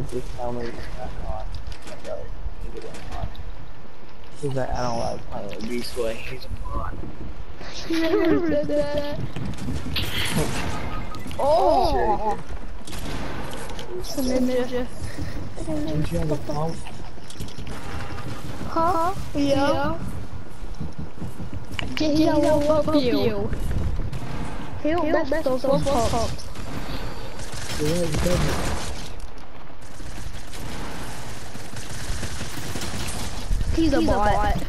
would just tell me to back on. Like, yo, you get it on. He's like, I don't like playing with Beast Boy. He's a mod. You never said that. Oh! It's a ninja. Didn't you have a pump? Huh? Yeah. Get he will whoop you. He'll mess those one pumps. Yeah, you did. He's a bot.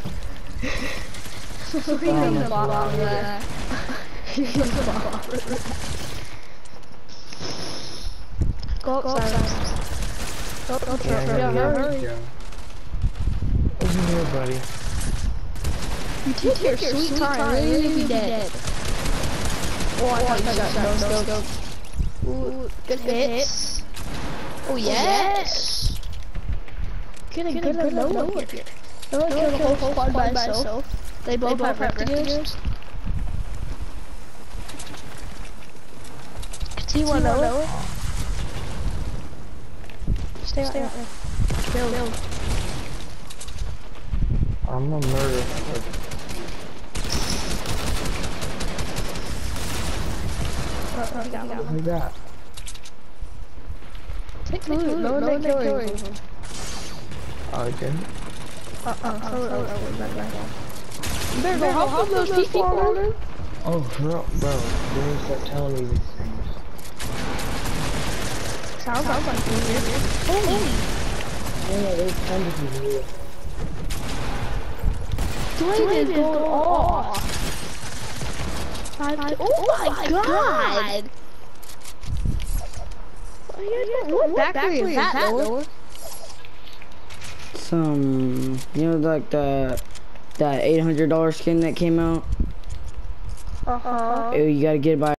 He's a bot. yeah. He's a bot. Go outside. Go, go, go, Yeah, go, yeah, hurry. yeah. Over here, buddy. You take your sweet time, you're gonna be dead. Oh, I thought you shot. Go, go, go. Ooh, good hits. Oh, oh, yes. Get a good load here. No one killed the whole squad by himself. They both have refugees. Do you want to know it? Stay out there. Kill. Kill. I'm a murderer. Uh, uh, What we got? Take food. No one didn't kill you. Oh, it didn't? Uh, throw it over. You better go help those people around there. Oh, bro, bro. You need to start telling me these things. Sounds, sounds like you here. Holy. Yeah, they tend to be real. Dwayne is going off. Five, oh, my god! What factory is that, Noah? Some, you know, like the that eight hundred dollar skin that came out. Uh-huh. You gotta get it by